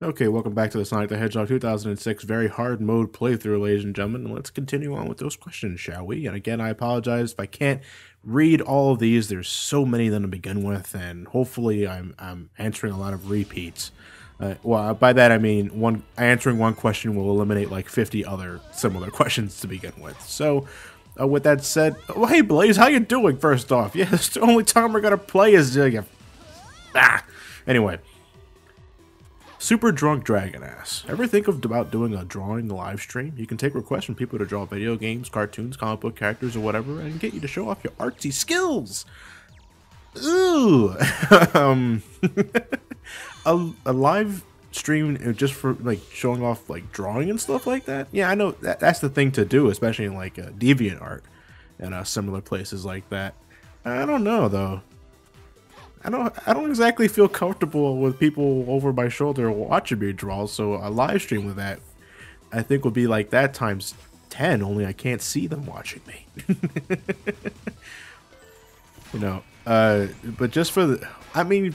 Okay, welcome back to the Sonic the Hedgehog 2006 very hard mode playthrough, ladies and gentlemen. Let's continue on with those questions, shall we? And again, I apologize if I can't read all of these. There's so many of them to begin with, and hopefully, I'm I'm answering a lot of repeats. Uh, well, by that I mean one answering one question will eliminate like 50 other similar questions to begin with. So, uh, with that said, oh, hey Blaze, how you doing? First off, yeah, it's the only time we're gonna play is uh, ah. Anyway. Super Drunk Dragon asks, ever think of about doing a drawing live stream? You can take requests from people to draw video games, cartoons, comic book characters, or whatever, and get you to show off your artsy skills. Ooh, um, a, a live stream just for like showing off like drawing and stuff like that. Yeah, I know that that's the thing to do, especially in like uh, Deviant Art and uh, similar places like that. I don't know though. I don't I don't exactly feel comfortable with people over my shoulder watching me draw, so a live stream with that I think would be like that times 10, only I can't see them watching me. you know, uh, but just for the, I mean,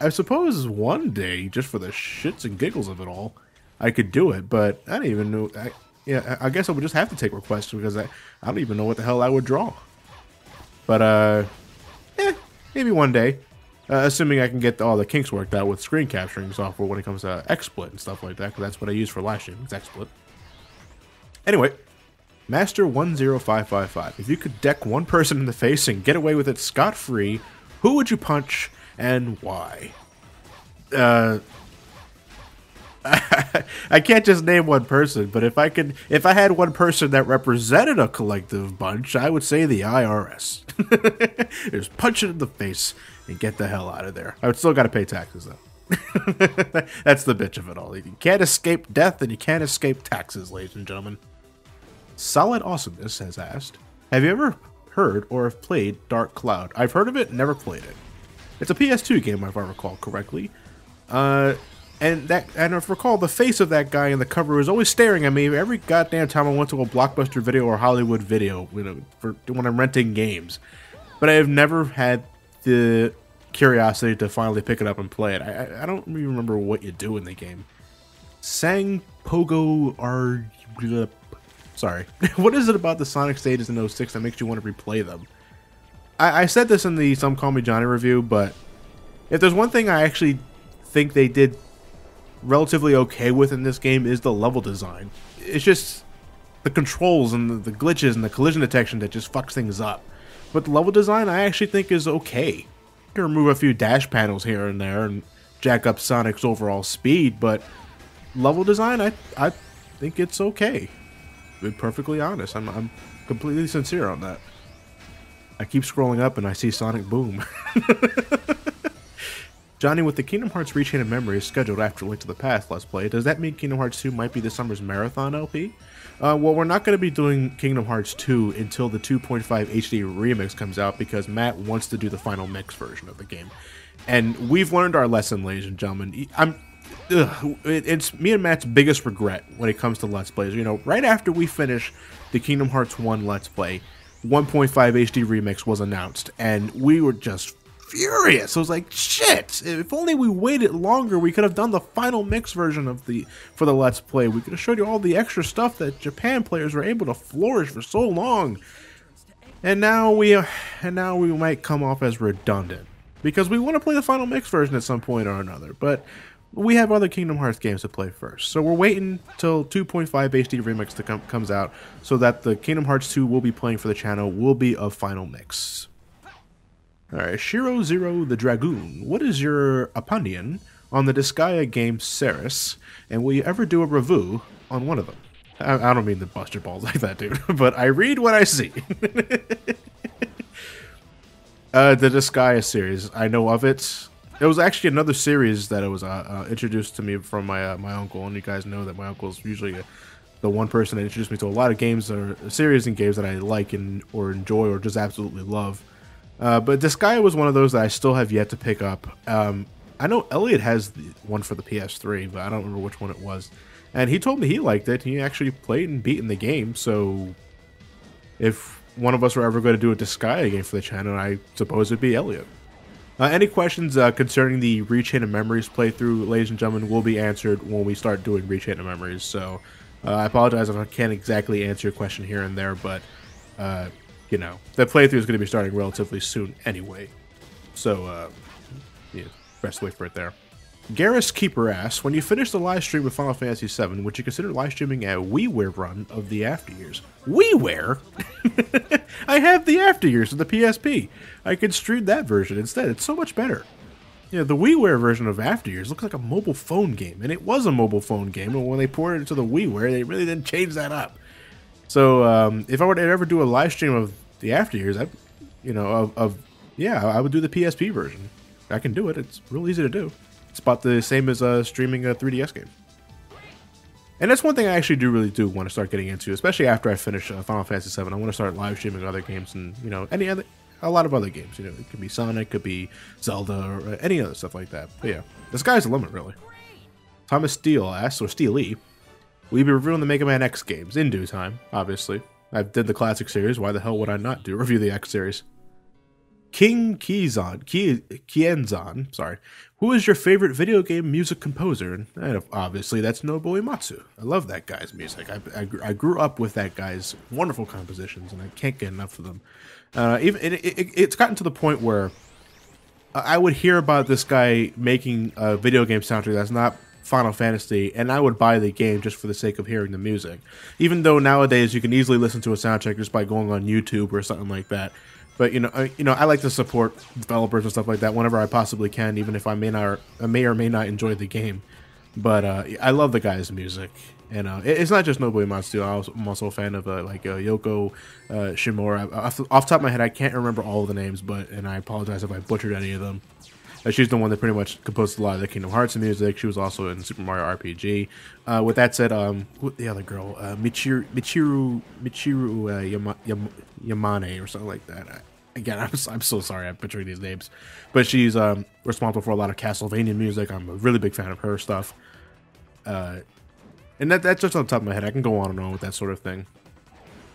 I suppose one day, just for the shits and giggles of it all, I could do it, but I don't even know, I, yeah, I guess I would just have to take requests because I, I don't even know what the hell I would draw. But, uh, eh, maybe one day. Uh, assuming I can get all the kinks worked out with screen capturing software when it comes to XSplit and stuff like that, because that's what I use for live stream. It's XSplit. Anyway, Master10555. If you could deck one person in the face and get away with it scot free, who would you punch and why? Uh, I can't just name one person, but if I could, if I had one person that represented a collective bunch, I would say the IRS. Just punch it in the face and get the hell out of there. I would still got to pay taxes though. That's the bitch of it all. You can't escape death and you can't escape taxes, ladies and gentlemen. Solid Awesomeness has asked, Have you ever heard or have played Dark Cloud? I've heard of it, never played it. It's a PS2 game, if I recall correctly. Uh, and that and if recall, the face of that guy in the cover was always staring at me every goddamn time I went to a Blockbuster video or Hollywood video, you know, for when I'm renting games. But I have never had the curiosity to finally pick it up and play it. I, I don't even remember what you do in the game. Sang Pogo are sorry. what is it about the Sonic stages in 06 that makes you want to replay them? I, I said this in the Some Call Me Johnny review, but if there's one thing I actually think they did relatively okay with in this game is the level design. It's just the controls and the, glitches and the collision detection that just fucks things up. But the level design I actually think is okay. You can remove a few dash panels here and there and jack up Sonic's overall speed, but level design I I think it's okay. To be perfectly honest, I'm I'm completely sincere on that. I keep scrolling up and I see Sonic Boom. Johnny, with the Kingdom Hearts Rechain of Memories scheduled after Link to the Past Let's Play, does that mean Kingdom Hearts 2 might be this summer's marathon LP? Uh, well, we're not going to be doing Kingdom Hearts 2 until the 2.5 HD remix comes out because Matt wants to do the final mix version of the game. And we've learned our lesson, ladies and gentlemen. I'm ugh, it's me and Matt's biggest regret when it comes to Let's Plays. You know, right after we finish the Kingdom Hearts 1 Let's Play, 1.5 HD remix was announced, and we were just furious. I was like, shit! If only we waited longer, we could have done the final mix version of the for the Let's Play. We could have showed you all the extra stuff that Japan players were able to flourish for so long. And now we and now we might come off as redundant because we want to play the final mix version at some point or another, but we have other Kingdom Hearts games to play first. So we're waiting till 2.5 HD Remix to come, comes out so that the Kingdom Hearts 2 we'll be playing for the channel will be a final mix. Alright, Shiro Zero the Dragoon, what is your opinion on the Disgaea game Ceres, and will you ever do a review on one of them? I, I don't mean the Buster Balls like that, dude, but I read what I see. uh, the Disgaea series, I know of it. It was actually another series that it was uh, uh, introduced to me from my uh, my uncle, and you guys know that my uncle is usually the one person that introduced me to a lot of games or series and games that I like and or enjoy or just absolutely love. Uh, but Disgaea was one of those that I still have yet to pick up. Um, I know Elliot has the one for the PS3, but I don't remember which one it was. And he told me he liked it. He actually played and beaten the game. So if one of us were ever going to do a Disgaea game for the channel, I suppose it'd be Elliot. Uh, any questions uh, concerning the Rechain of Memories playthrough, ladies and gentlemen, will be answered when we start doing Rechain of Memories. So uh, I apologize if I can't exactly answer your question here and there, but uh, you know that playthrough is going to be starting relatively soon anyway. So uh, yeah, best wait for it there. Garrus Keeper asks, when you finish the live stream of Final Fantasy VII, would you consider live streaming a WiiWare run of the After Years? WiiWare? I have the After Years of the PSP. I could stream that version instead. It's so much better. You know, the WiiWare version of After Years looks like a mobile phone game, and it was a mobile phone game, and when they ported it to the WiiWare, they really didn't change that up. So, um, if I were to ever do a live stream of the After Years, I, you know, of, of yeah, I would do the PSP version. I can do it. It's real easy to do. It's about the same as uh, streaming a 3DS game. And that's one thing I actually do really do want to start getting into, especially after I finish uh, Final Fantasy VII. I want to start live streaming other games and you know any other, a lot of other games. You know, it could be Sonic, could be Zelda, or uh, any other stuff like that. But yeah, the sky's the limit, really. Thomas Steele asks, or Steele E, will you be reviewing the Mega Man X games in due time? Obviously, I did the classic series. Why the hell would I not do review the X series? King Kizan, Ki, Kienzan, sorry. Who is your favorite video game music composer? And obviously, that's Nobuo Uematsu. I love that guy's music. I, I, I, grew up with that guy's wonderful compositions, and I can't get enough of them. Uh, even it, it, it's gotten to the point where I would hear about this guy making a video game soundtrack that's not Final Fantasy, and I would buy the game just for the sake of hearing the music. Even though nowadays you can easily listen to a soundtrack just by going on YouTube or something like that. But you know, I, you know, I like to support developers and stuff like that whenever I possibly can, even if I may not, I may or may not enjoy the game. But uh, I love the guy's music, and uh, it's not just Nobuo Uematsu. I'm also a fan of uh, like uh, Yoko uh, Shimura. Off, off, the top of my head, I can't remember all of the names, but and I apologize if I butchered any of them. She's the one that pretty much composed a lot of the Kingdom Hearts music. She was also in Super Mario RPG. Uh, with that said, um, the other girl, uh, Michiru Michiru Michiru uh, Yama, Yama, Yamane or something like that. I, again, I'm, I'm so sorry I'm butchering these names, but she's um, responsible for a lot of Castlevania music. I'm a really big fan of her stuff. Uh, and that, that's just on top of my head. I can go on and on with that sort of thing.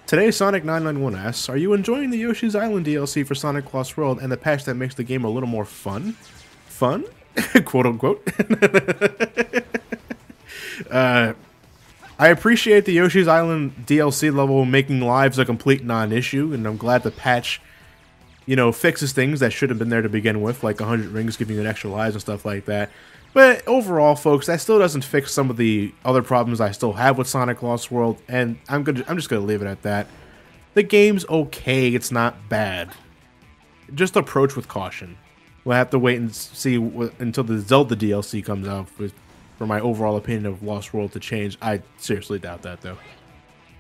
Today, Sonic991 asks, Are you enjoying the Yoshi's Island DLC for Sonic Lost World and the patch that makes the game a little more fun? Fun? Quote unquote. uh, I appreciate the Yoshi's Island DLC level making lives a complete non-issue, and I'm glad the patch you know, fixes things that should have been there to begin with, like 100 rings giving you an extra lives and stuff like that. But overall, folks, that still doesn't fix some of the other problems I still have with Sonic Lost World, and I'm gonna I'm just gonna leave it at that. The game's okay, it's not bad. Just approach with caution. We'll have to wait and see until the Zelda DLC comes out for, for my overall opinion of Lost World to change. I seriously doubt that though.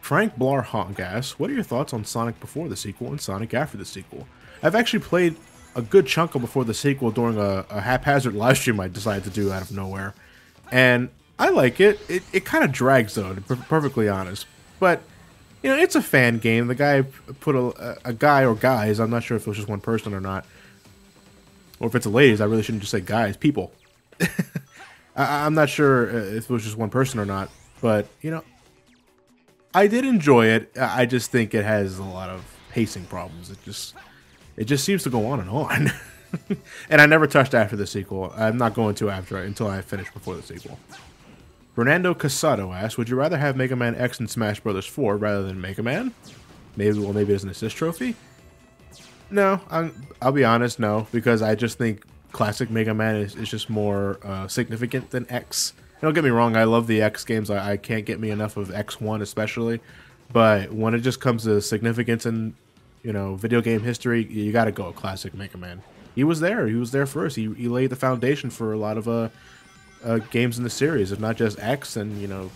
Frank Blar Honk asks, what are your thoughts on Sonic before the sequel and Sonic after the sequel? I've actually played a good chunk of before the sequel during a, a haphazard live stream I decided to do out of nowhere, and I like it. It, it kind of drags though, to be perfectly honest. But you know, it's a fan game. The guy put a, a guy or guys. I'm not sure if it was just one person or not, or if it's a ladies. I really shouldn't just say guys. People. I, I'm not sure uh, if it was just one person or not, but you know, I did enjoy it. I just think it has a lot of pacing problems. It just it just seems to go on and on. and I never touched after the sequel. I'm not going to after until I finish before the sequel. Fernando Casado asks, "Would you rather have Mega Man X in Smash Bros. 4 rather than Mega Man? Maybe, well, maybe as an assist trophy. No, i will be honest, no, because I just think classic Mega Man is, is just more uh, significant than X. Don't get me wrong, I love the X games. I, I can't get me enough of X1 especially, but when it just comes to significance and you know, video game history, you got to go classic Mega Man. He was there. He was there first. He, he laid the foundation for a lot of uh, uh, games in the series, if not just X and you know,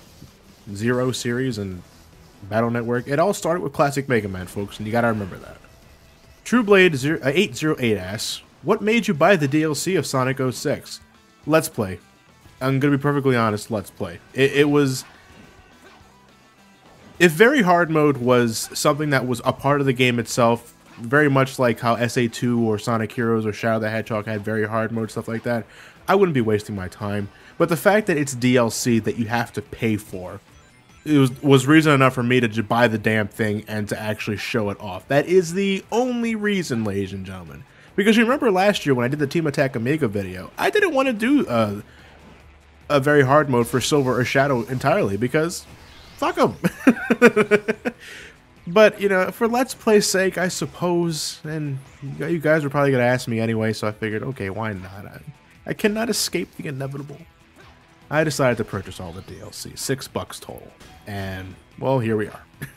Zero series and Battle Network. It all started with classic Mega Man, folks, and you got to remember that. Trueblade 0, uh, 808 asks, "What made you buy the DLC of Sonic 06?" Let's play. I'm gonna be perfectly honest. Let's play. It, it was if very hard mode was something that was a part of the game itself, very much like how SA2 or Sonic Heroes or Shadow the Hedgehog had very hard mode stuff like that, I wouldn't be wasting my time. But the fact that it's DLC that you have to pay for, it was was reason enough for me to buy the damn thing and to actually show it off. That is the only reason, ladies and gentlemen. Because you remember last year when I did the Team Attack Omega video, I didn't want to do uh, a very hard mode for Silver or Shadow entirely because fuck them. but, you know, for Let's Play's sake, I suppose, and you guys were probably going to ask me anyway, so I figured, okay, why not? I, I cannot escape the inevitable. I decided to purchase all the DLC, six bucks total. And, well, here we are.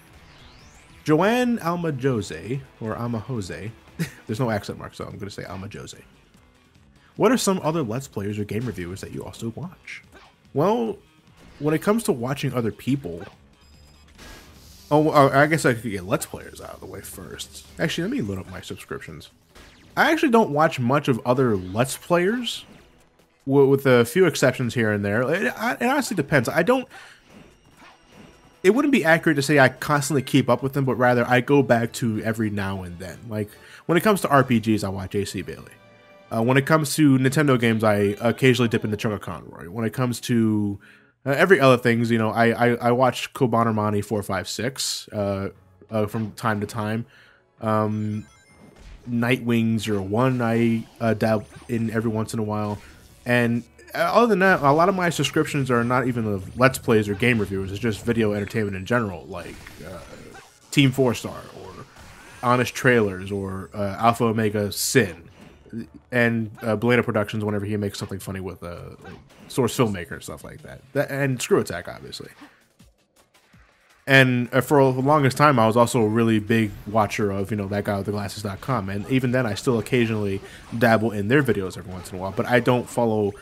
Joanne Alma Jose, or Alma Jose, there's no accent mark, so I'm going to say Alma Jose. What are some other Let's Players or game reviewers that you also watch? Well, when it comes to watching other people, oh, I guess I could get Let's Players out of the way first. Actually, let me load up my subscriptions. I actually don't watch much of other Let's Players, with a few exceptions here and there. It, it honestly depends. I don't. It wouldn't be accurate to say I constantly keep up with them, but rather I go back to every now and then. Like when it comes to RPGs, I watch AC Bailey. Uh, when it comes to Nintendo games, I occasionally dip into Chugga Conroy. When it comes to uh, every other things, you know, I I, I watch Kobanemani four five six uh, uh, from time to time. Um, Nightwing 01 I uh, dab in every once in a while, and uh, other than that, a lot of my subscriptions are not even of Let's Plays or game reviews. It's just video entertainment in general, like uh, Team Four Star or Honest Trailers or uh, Alpha Omega Sin and uh, Belena Productions whenever he makes something funny with a uh, source filmmaker and stuff like that. that and Screw Attack, obviously. And uh, for the longest time, I was also a really big watcher of, you know, that guy with the glasses.com. And even then, I still occasionally dabble in their videos every once in a while. But I don't follow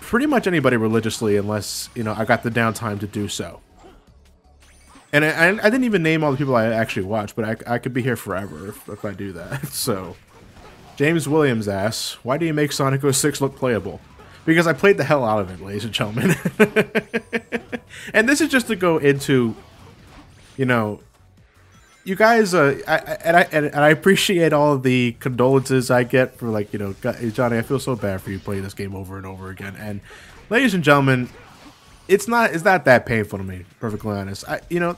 pretty much anybody religiously unless, you know, I got the downtime to do so. And I, I didn't even name all the people I actually watch, but I, I could be here forever if, if I do that. So. James Williams asks, why do you make Sonic 06 look playable? Because I played the hell out of it, ladies and gentlemen. and this is just to go into, you know, you guys, uh, I, and I and, and, I appreciate all the condolences I get for like, you know, Johnny, I feel so bad for you playing this game over and over again. And ladies and gentlemen, it's not it's not that painful to me, perfectly honest. I, you know,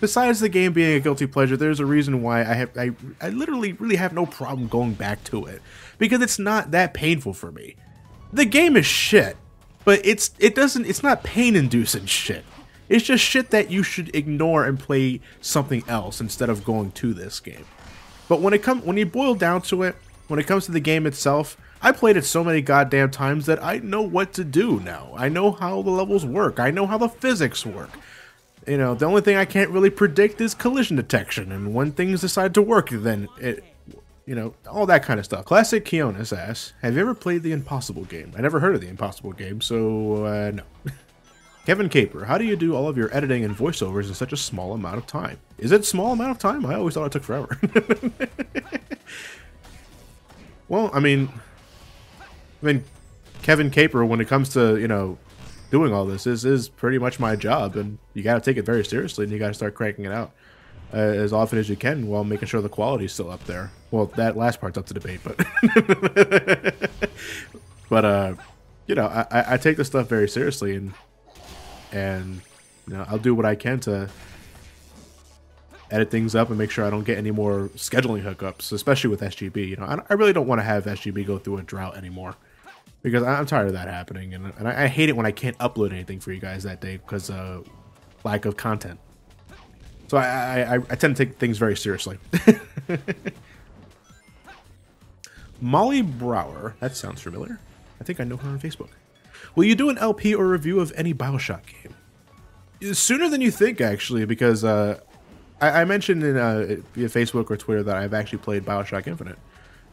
besides the game being a guilty pleasure, there's a reason why I have I, I literally really have no problem going back to it because it's not that painful for me. The game is shit, but it's it doesn't it's not pain inducing shit. It's just shit that you should ignore and play something else instead of going to this game. But when it come when you boil down to it, when it comes to the game itself, I played it so many goddamn times that I know what to do now. I know how the levels work. I know how the physics work you know, the only thing I can't really predict is collision detection, and when things decide to work, then it, you know, all that kind of stuff. Classic Keonis asks, have you ever played the Impossible game? I never heard of the Impossible game, so, uh, no. Kevin Caper, how do you do all of your editing and voiceovers in such a small amount of time? Is it small amount of time? I always thought it took forever. well, I mean, I mean, Kevin Caper, when it comes to, you know, doing all this is is pretty much my job, and you got to take it very seriously, and you got to start cranking it out uh, as often as you can while making sure the quality's still up there. Well, that last part's up to debate, but but uh, you know, I, I take this stuff very seriously, and and you know, I'll do what I can to edit things up and make sure I don't get any more scheduling hookups, especially with SGB. You know, I, I really don't want to have SGB go through a drought anymore because I'm tired of that happening, and, and I, I, hate it when I can't upload anything for you guys that day because uh, lack of content. So I, I, I tend to take things very seriously. Molly Brower, that sounds familiar. I think I know her on Facebook. Will you do an LP or review of any Bioshock game? Sooner than you think, actually, because uh, I, I, mentioned in uh, via Facebook or Twitter that I've actually played Bioshock Infinite,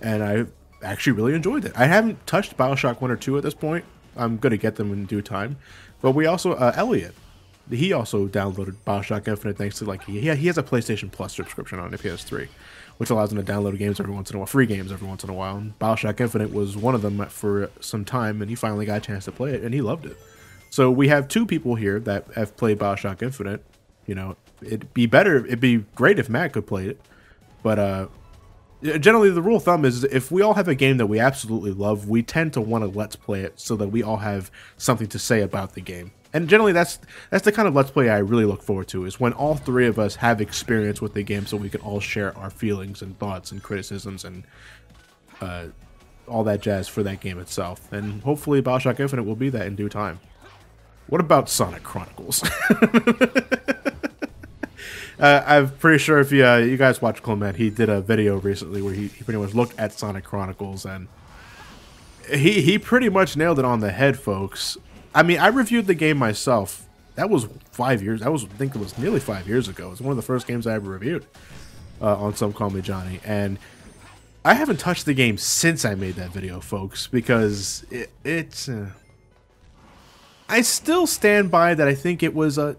and I actually really enjoyed it. I haven't touched Bioshock 1 or 2 at this point. I'm going to get them in due time. But we also, uh, Elliot, he also downloaded Bioshock Infinite thanks to, like, he, he has a PlayStation Plus subscription on the PS3, which allows him to download games every once in a while, free games every once in a while. And Bioshock Infinite was one of them for some time, and he finally got a chance to play it, and he loved it. So we have two people here that have played Bioshock Infinite. You know, it'd be better, it'd be great if Matt could play it, but uh, generally the rule of thumb is if we all have a game that we absolutely love we tend to want to let's play it so that we all have something to say about the game and generally that's that's the kind of let's play i really look forward to is when all three of us have experience with the game so we can all share our feelings and thoughts and criticisms and uh, all that jazz for that game itself. And hopefully Bioshock Infinite will be that in due time. What about Sonic Chronicles? uh, I'm pretty sure if you, uh, you guys watch Clement, he did a video recently where he, he pretty much looked at Sonic Chronicles and he, he pretty much nailed it on the head, folks. I mean, I reviewed the game myself. That was five years. That was, I think it was nearly five years ago. It was one of the first games I ever reviewed uh, on Some Call Me Johnny. And I haven't touched the game since I made that video, folks, because it, it's. Uh, I still stand by that. I think it was a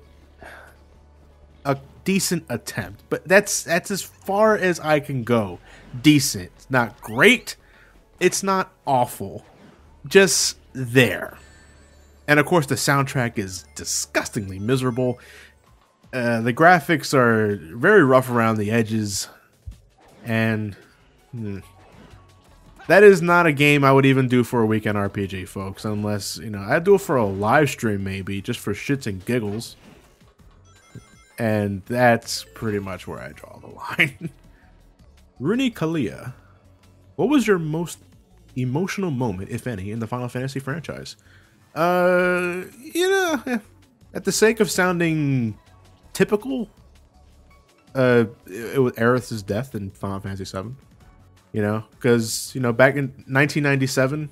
decent attempt, but that's that's as far as I can go. Decent, not great. It's not awful, just there. And of course, the soundtrack is disgustingly miserable. Uh, the graphics are very rough around the edges, and hmm, that is not a game I would even do for a weekend RPG, folks. Unless you know, I'd do it for a live stream maybe, just for shits and giggles. And that's pretty much where I draw the line. Rooney Kalia, what was your most emotional moment, if any, in the Final Fantasy franchise? Uh, you know, at the sake of sounding typical, uh, it, it was Aerith's death in Final Fantasy VII. You know, because you know, back in 1997,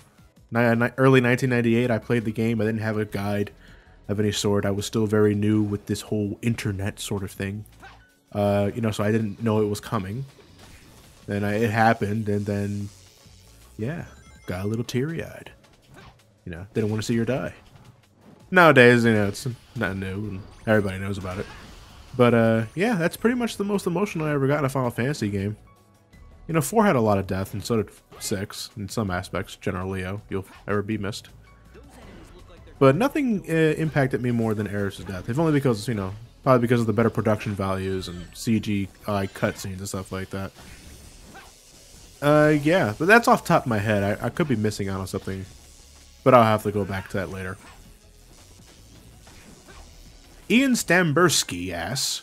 early 1998, I played the game. I didn't have a guide of any sort. I was still very new with this whole internet sort of thing. Uh, you know, so I didn't know it was coming. Then it happened, and then, yeah, got a little teary-eyed. You know, didn't want to see her die. Nowadays, you know, it's not new, and everybody knows about it. But uh, yeah, that's pretty much the most emotional I ever got in a Final Fantasy game. You know, 4 had a lot of death, and so did 6, in some aspects. General Leo, you'll ever be missed. But nothing uh, impacted me more than Aerith's death, if only because, you know, probably because of the better production values and CGI cutscenes and stuff like that. Uh, yeah, but that's off top of my head. I, I could be missing out on something but I'll have to go back to that later. Ian Stambursky asks,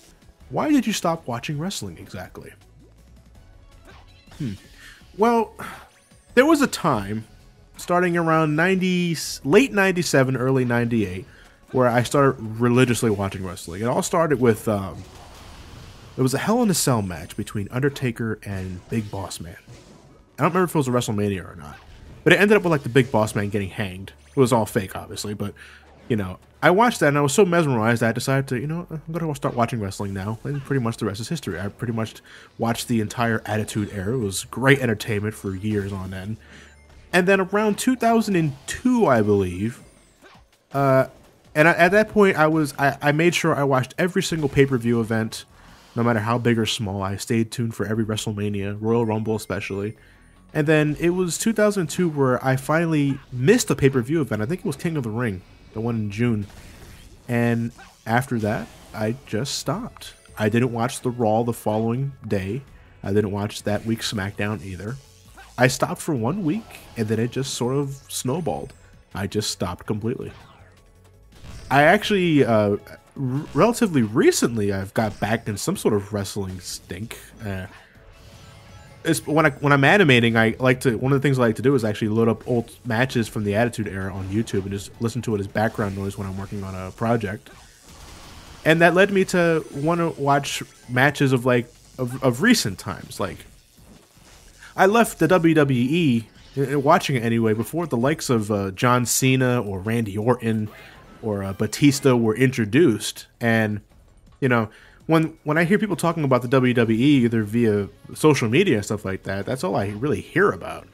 why did you stop watching wrestling exactly? Hmm. Well, there was a time, starting around 90, late 97, early 98, where I started religiously watching wrestling. It all started with, um, it was a Hell in a Cell match between Undertaker and Big Boss Man. I don't remember if it was a WrestleMania or not. But it ended up with like the big boss man getting hanged. It was all fake, obviously, but you know, I watched that and I was so mesmerized that I decided to, you know, I'm gonna start watching wrestling now, and pretty much the rest is history. I pretty much watched the entire Attitude Era. It was great entertainment for years on end. And then around 2002, I believe, uh, and I, at that point, I was I, I made sure I watched every single pay per view event, no matter how big or small. I stayed tuned for every WrestleMania, Royal Rumble especially. And then it was 2002 where I finally missed a pay per view event. I think it was King of the Ring, the one in June. And after that, I just stopped. I didn't watch the Raw the following day. I didn't watch that week's SmackDown either. I stopped for one week and then it just sort of snowballed. I just stopped completely. I actually, uh, relatively recently, I've got back in some sort of wrestling stink. Uh, when I when I'm animating, I like to one of the things I like to do is actually load up old matches from the Attitude Era on YouTube and just listen to it as background noise when I'm working on a project. And that led me to want to watch matches of like of, of recent times. Like I left the WWE uh, watching it anyway before the likes of uh, John Cena or Randy Orton or uh, Batista were introduced, and you know when when I hear people talking about the WWE either via social media and stuff like that, that's all I really hear about.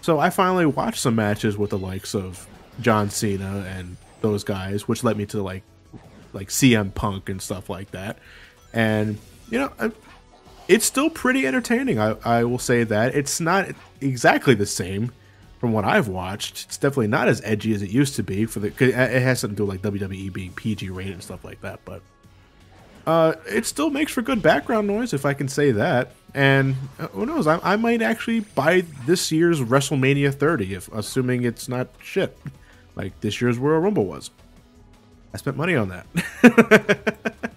So I finally watched some matches with the likes of John Cena and those guys, which led me to like like CM Punk and stuff like that. And you know, it's still pretty entertaining. I, I will say that it's not exactly the same from what I've watched. It's definitely not as edgy as it used to be. For the it has something to do with like WWE being PG rated and stuff like that, but uh, it still makes for good background noise, if I can say that. And uh, who knows, I, I might actually buy this year's WrestleMania 30, if assuming it's not shit, like this year's Royal Rumble was. I spent money on that.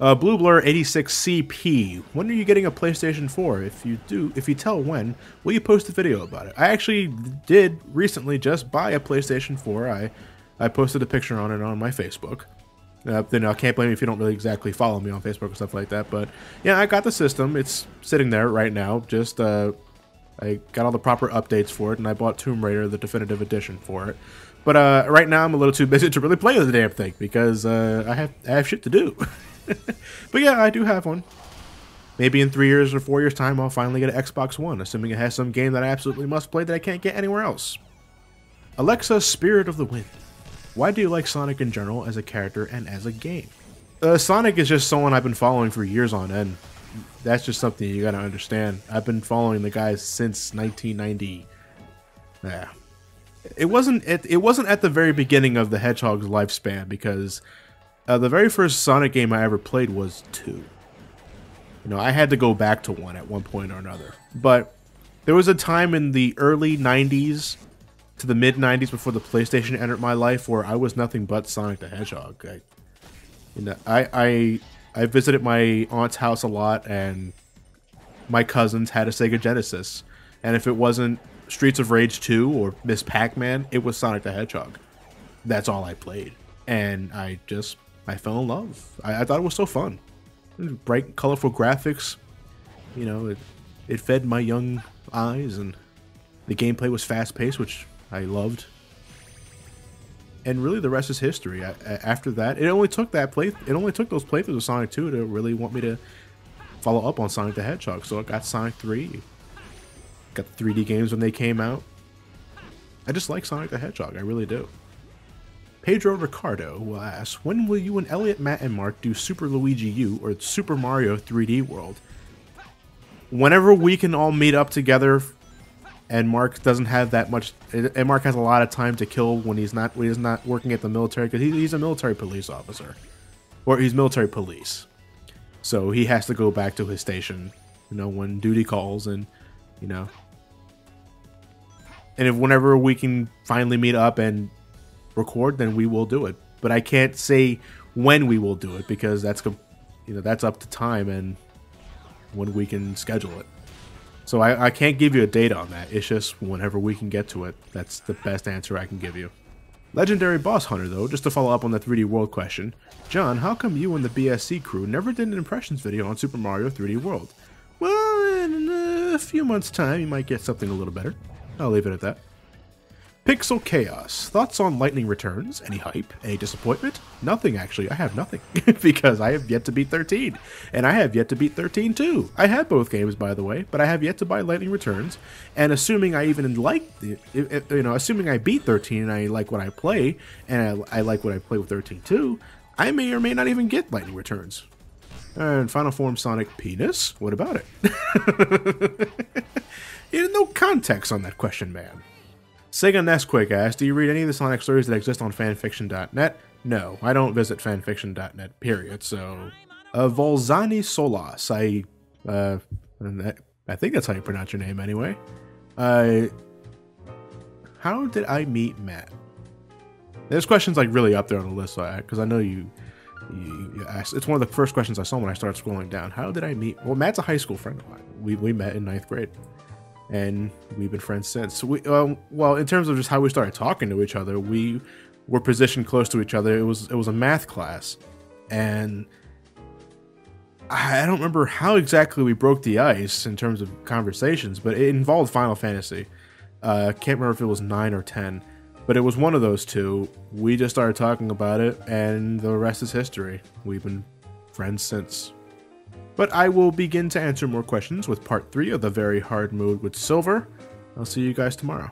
Uh, Blue Blur 86CP. When are you getting a PlayStation 4? If you do, if you tell when, will you post a video about it? I actually did recently just buy a PlayStation 4. I, I posted a picture on it on my Facebook. Uh, then I can't blame you if you don't really exactly follow me on Facebook or stuff like that. But yeah, I got the system. It's sitting there right now. Just uh, I got all the proper updates for it, and I bought Tomb Raider, the definitive edition for it. But uh, right now, I'm a little too busy to really play the damn thing because uh, I have I have shit to do. but yeah, I do have one. Maybe in three years or four years' time, I'll finally get an Xbox One, assuming it has some game that I absolutely must play that I can't get anywhere else. Alexa Spirit of the Wind. Why do you like Sonic in general as a character and as a game? Uh, Sonic is just someone I've been following for years on end. That's just something you gotta understand. I've been following the guys since 1990. Yeah, it wasn't. It, it wasn't at the very beginning of the Hedgehog's lifespan because uh, the very first Sonic game I ever played was 2. You know, I had to go back to 1 at one point or another. But there was a time in the early 90s to the mid 90s before the PlayStation entered my life where I was nothing but Sonic the Hedgehog. I, you know, I, I, I visited my aunt's house a lot and my cousins had a Sega Genesis. And if it wasn't Streets of Rage 2 or Miss Pac-Man, it was Sonic the Hedgehog. That's all I played. And I just I fell in love. I, I thought it was so fun. Bright, colorful graphics. You know, it, it fed my young eyes, and the gameplay was fast paced, which I loved. And really, the rest is history. I, after that, it only took that play. It only took those playthroughs of Sonic 2 to really want me to follow up on Sonic the Hedgehog. So I got Sonic 3. Got the 3D games when they came out. I just like Sonic the Hedgehog. I really do. Pedro Ricardo will ask, when will you and Elliot, Matt, and Mark do Super Luigi U or Super Mario 3D World? Whenever we can all meet up together and Mark doesn't have that much and Mark has a lot of time to kill when he's not when he's not working at the military because he's a military police officer or he's military police so he has to go back to his station you know when duty calls and you know and if whenever we can finally meet up and record, then we will do it. But I can't say when we will do it because that's you know that's up to time and when we can schedule it. So I, I can't give you a date on that. It's just whenever we can get to it. That's the best answer I can give you. Legendary Boss Hunter, though, just to follow up on the 3D World question. John, how come you and the BSC crew never did an impressions video on Super Mario 3D World? Well, in a few months' time, you might get something a little better. I'll leave it at that. Pixel Chaos. Thoughts on Lightning Returns? Any hype? Any disappointment? Nothing, actually. I have nothing. because I have yet to beat 13. And I have yet to beat 13 too. I have both games, by the way, but I have yet to buy Lightning Returns. And assuming I even like, you know, assuming I beat 13 and I like what I play, and I, I like what I play with 13 too, I may or may not even get Lightning Returns. And Final Form Sonic Penis? What about it? you no context on that question, man. Sega Nesquik asks, do you read any of the Sonic stories that exist on fanfiction.net? No, I don't visit fanfiction.net, period, so... Uh, Volzani Solas, I, uh, I think that's how you pronounce your name anyway. Uh, how did I meet Matt? There's questions like really up there on the list, because I, I know you, you, you asked. It's one of the first questions I saw when I started scrolling down. How did I meet? Well, Matt's a high school friend of mine. We, we met in ninth grade and we've been friends since. We um, well, in terms of just how we started talking to each other, we were positioned close to each other. It was it was a math class, and I don't remember how exactly we broke the ice in terms of conversations, but it involved Final Fantasy. Uh, can't remember if it was nine or ten, but it was one of those two. We just started talking about it, and the rest is history. We've been friends since. But I will begin to answer more questions with part 3 of the very hard mode with Silver. I'll see you guys tomorrow.